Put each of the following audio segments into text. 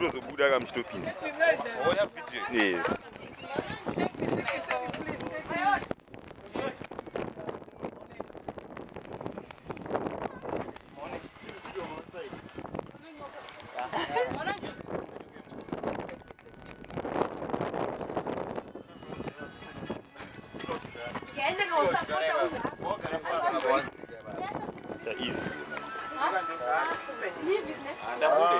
kutozobuda kamchitopinda oya video yes. Easy. Ah, super. Hier, bitte. Ah, da wurde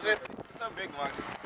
It's a big one.